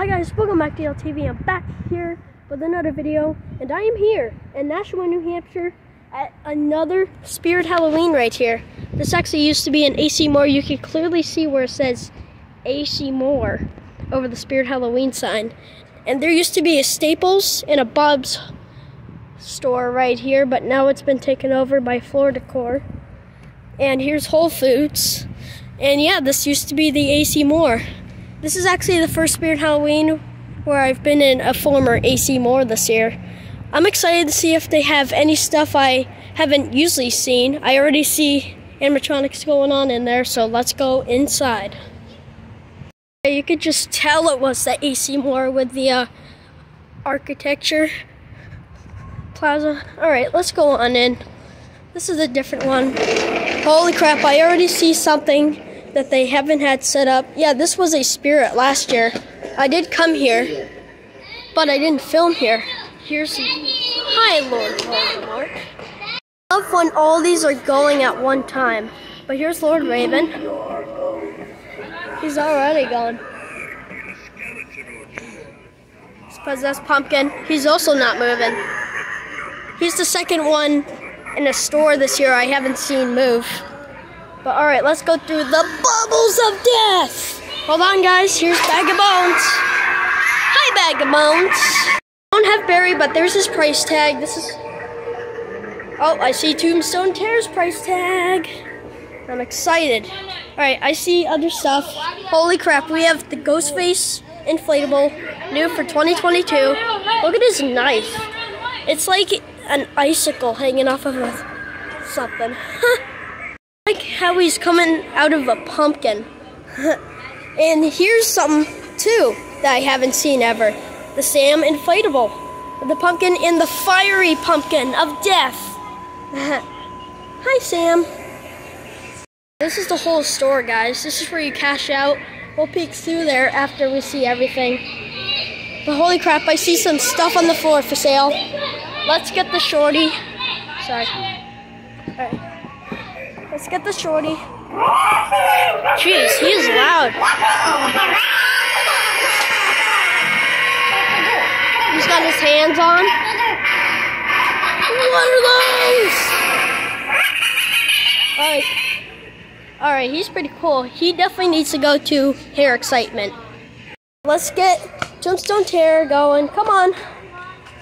Hi guys, welcome back to LTV. I'm back here with another video, and I am here in Nashua, New Hampshire at another Spirit Halloween right here. This actually used to be an AC Moore. You can clearly see where it says AC Moore over the Spirit Halloween sign. And there used to be a Staples and a Bob's store right here, but now it's been taken over by Floor Decor. And here's Whole Foods. And yeah, this used to be the AC Moore. This is actually the first Spirit Halloween where I've been in a former AC Moore this year. I'm excited to see if they have any stuff I haven't usually seen. I already see animatronics going on in there, so let's go inside. You could just tell it was the AC Moore with the uh, architecture plaza. Alright, let's go on in. This is a different one. Holy crap, I already see something that they haven't had set up. Yeah, this was a spirit last year. I did come here, but I didn't film here. Here's Hi, Lord Voldemort. I love when all these are going at one time. But here's Lord Raven. He's already gone. Possessed Pumpkin. He's also not moving. He's the second one in a store this year I haven't seen move. But alright, let's go through the bubbles of death. Hold on, guys. Here's Bag of Bones. Hi, Bag of Bones. Don't have Barry, but there's his price tag. This is... Oh, I see Tombstone Terror's price tag. I'm excited. Alright, I see other stuff. Holy crap, we have the Ghostface inflatable, new for 2022. Look at his knife. It's like an icicle hanging off of something. like how he's coming out of a pumpkin. and here's something too that I haven't seen ever. The Sam inflatable. The pumpkin and the fiery pumpkin of death. Hi Sam. This is the whole store guys. This is where you cash out. We'll peek through there after we see everything. But holy crap, I see some stuff on the floor for sale. Let's get the shorty. Sorry. Alright. Let's get the shorty. Jeez, he is loud. He's got his hands on. What are those? Alright. Alright, he's pretty cool. He definitely needs to go to Hair Excitement. Let's get Tombstone Terror going. Come on.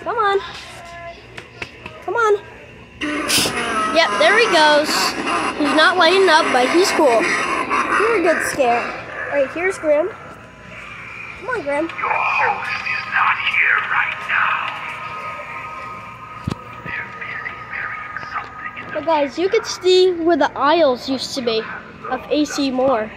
Come on. Come on. Yep, there he goes. He's not lighting up, but he's cool. You're a good scare. Alright, here's Grim. Come on, Grim. Your host is not here right now. They're busy burying something in But guys, you could see where the aisles used to be of AC Moore.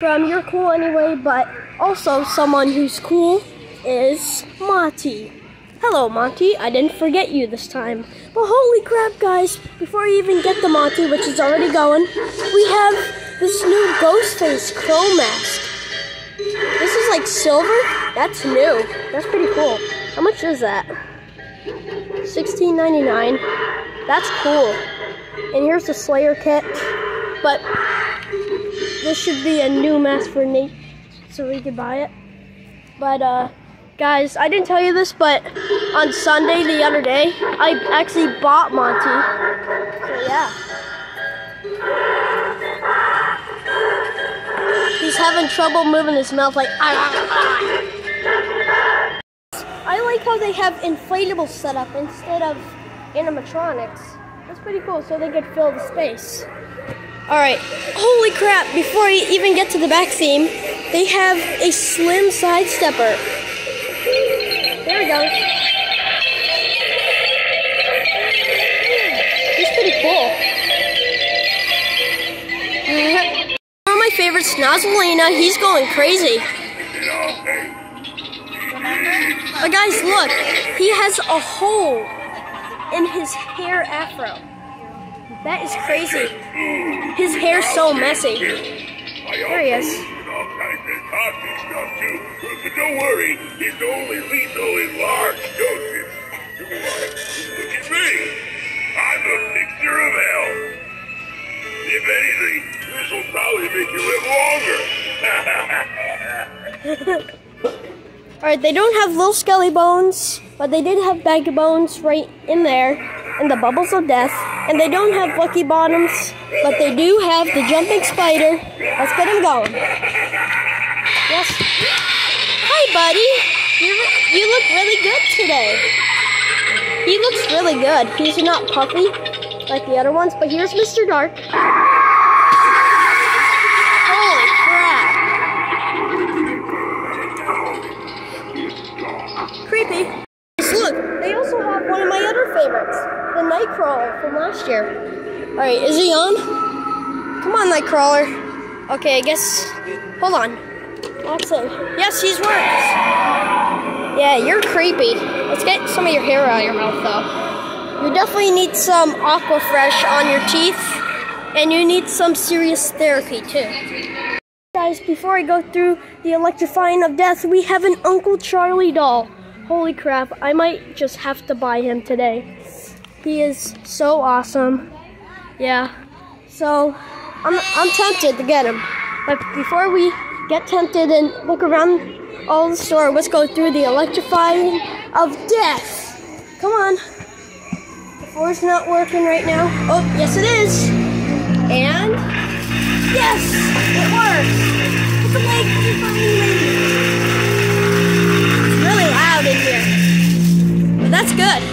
Grim, you're cool anyway, but also someone who's cool is Monty. Hello, Monty. I didn't forget you this time. But holy crap, guys, before you even get the Monty, which is already going, we have this new Ghostface Crow mask. This is like silver? That's new. That's pretty cool. How much is that? $16.99. That's cool. And here's the Slayer kit. But this should be a new mask for Nate so we could buy it. But, uh, Guys, I didn't tell you this, but on Sunday the other day, I actually bought Monty. So yeah. He's having trouble moving his mouth like ah, ah, ah. I like how they have inflatable setup instead of animatronics. That's pretty cool, so they could fill the space. Alright, holy crap, before I even get to the back theme, they have a slim side stepper. There he goes. He's pretty cool. One of my favorites, Nozzlina. He's going crazy. But guys, look. He has a hole in his hair afro. That is crazy. His hair's so messy. There he is. But don't worry, he's only lethal in large doses. Look at me. I'm a mixture of health. If anything, this will probably make you live longer. Alright, they don't have little skelly bones, but they did have bag bones right in there, and the bubbles of death. And they don't have lucky bottoms, but they do have the jumping spider. Let's get him going. Yes. Hi, buddy. You you look really good today. He looks really good. He's not puffy like the other ones, but here's Mr. Dark. Holy crap. Creepy. Look, they also have one of my other favorites, the Nightcrawler from last year. Alright, is he on? Come on, Nightcrawler. Okay, I guess. Hold on. Let's. Yes, he's worked. Yeah, you're creepy. Let's get some of your hair out of your mouth, though. You definitely need some Aquafresh on your teeth, and you need some serious therapy, too. Guys, before I go through the electrifying of death, we have an Uncle Charlie doll. Holy crap, I might just have to buy him today. He is so awesome. Yeah. So, I'm, I'm tempted to get him. But before we get tempted and look around all the store, let's go through the electrifying of death. Come on. The floor's not working right now. Oh, yes it is. And yes, it works. It's lady. It's really loud in here. But that's good.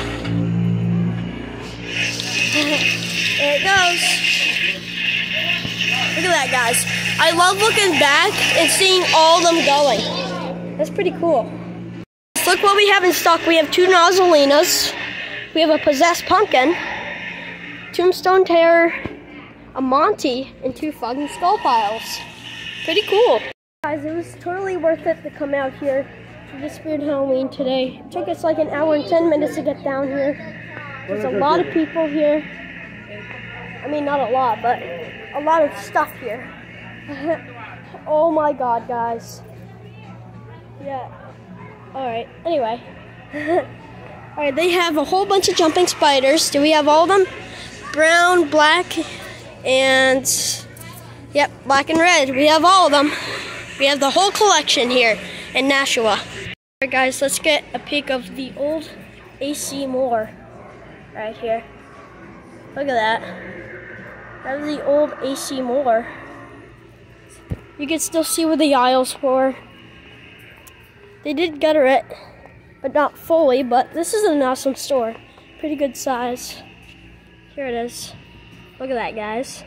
there it goes. Look at that, guys. I love looking back and seeing all them going. That's pretty cool. Look what we have in stock. We have two Nozzolinas. We have a Possessed Pumpkin, Tombstone Terror, a Monty, and two fucking Skull Piles. Pretty cool. Guys, it was totally worth it to come out here for this Spirit Halloween today. It took us like an hour and 10 minutes to get down here. There's a lot of people here. I mean, not a lot, but a lot of stuff here. oh my god, guys. Yeah. Alright, anyway. Alright, they have a whole bunch of jumping spiders. Do we have all of them? Brown, black, and. Yep, black and red. We have all of them. We have the whole collection here in Nashua. Alright, guys, let's get a peek of the old AC Moore right here. Look at that. That was the old AC Moore. You can still see where the aisles were. They did gutter it, but not fully, but this is an awesome store. Pretty good size. Here it is. Look at that, guys.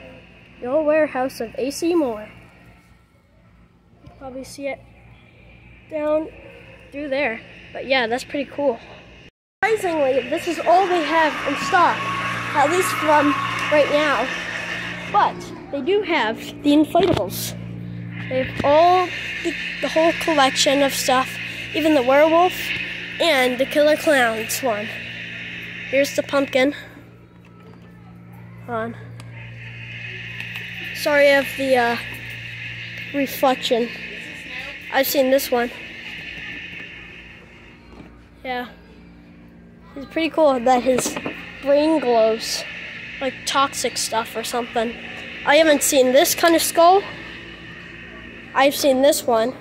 The old warehouse of AC Moore. You probably see it down through there. But yeah, that's pretty cool. Surprisingly, this is all they have in stock, at least from right now. But they do have the inflatables. They have all the, the whole collection of stuff, even the werewolf and the killer clowns one. Here's the pumpkin. Hold on. Sorry of the uh, reflection. I've seen this one. Yeah. It's pretty cool that his brain glows like toxic stuff or something. I haven't seen this kind of skull. I've seen this one,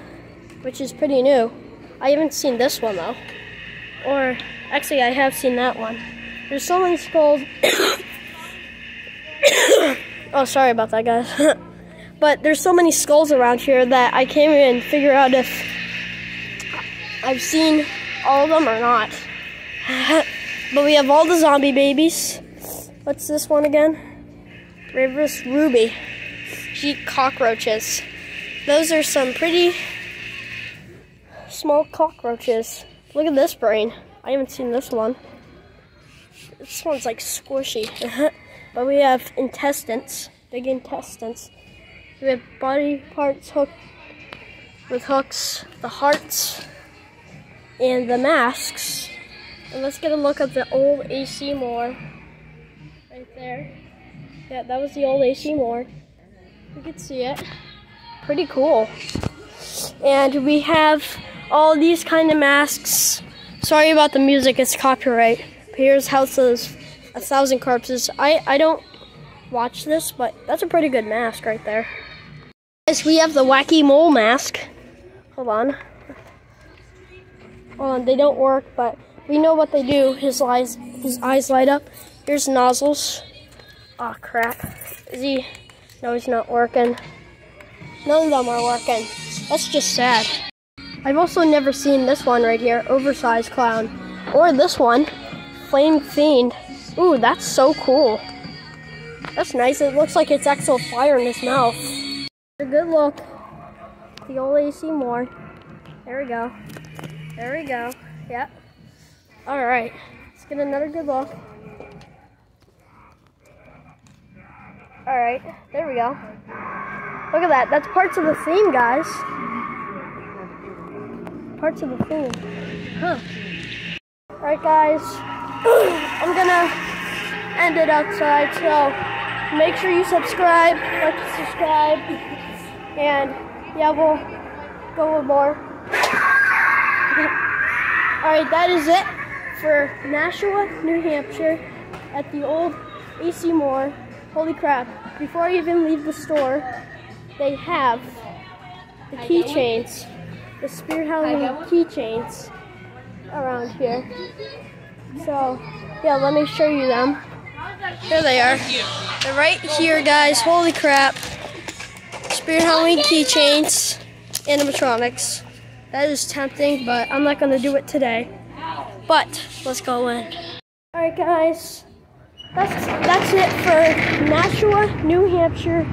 which is pretty new. I haven't seen this one though. Or actually, I have seen that one. There's so many skulls. oh, sorry about that, guys. but there's so many skulls around here that I can't even figure out if I've seen all of them or not. but we have all the zombie babies. What's this one again? Rivers Ruby. Sheet cockroaches. Those are some pretty small cockroaches. Look at this brain. I haven't seen this one. This one's like squishy. but we have intestines, big intestines. We have body parts hooked with hooks, the hearts, and the masks. And let's get a look at the old AC Moore. Right there. Yeah, that was the old AC Moore. You can see it. Pretty cool. And we have all these kind of masks. Sorry about the music, it's copyright. Here's House of a Thousand Corpses. I, I don't watch this, but that's a pretty good mask right there. Yes, we have the Wacky Mole mask. Hold on. Hold on, they don't work, but we know what they do. His eyes, his eyes light up. Here's nozzles. Oh crap. Is he? No, he's not working. None of them are working. That's just sad. I've also never seen this one right here, oversized clown, or this one, flame fiend. Ooh, that's so cool. That's nice. It looks like it's actual fire in his mouth. A good look. The old AC Moore. There we go. There we go. Yep. All right. Let's get another good look. All right. There we go. Look at that. That's parts of the theme, guys. Parts of the theme. Huh. All right, guys. I'm gonna end it outside. So make sure you subscribe, like subscribe, and yeah, we'll go with more. All right, that is it for Nashua, New Hampshire, at the old AC Moore. Holy crap! Before I even leave the store, they have the keychains, the Spirit Halloween keychains around here. So, yeah, let me show you them. Here they are. They're right here, guys. Holy crap. Spirit Halloween keychains, animatronics. That is tempting, but I'm not going to do it today. But, let's go in. Alright, guys. That's, that's it for Nashua, New Hampshire.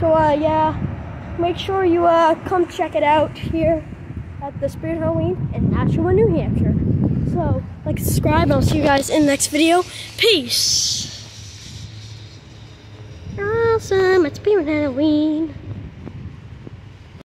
So, uh, yeah. Make sure you uh, come check it out here at the Spirit Halloween in Nashua, New Hampshire. So, like, subscribe. And I'll see you guys in the next video. Peace. Awesome. It's Spirit Halloween.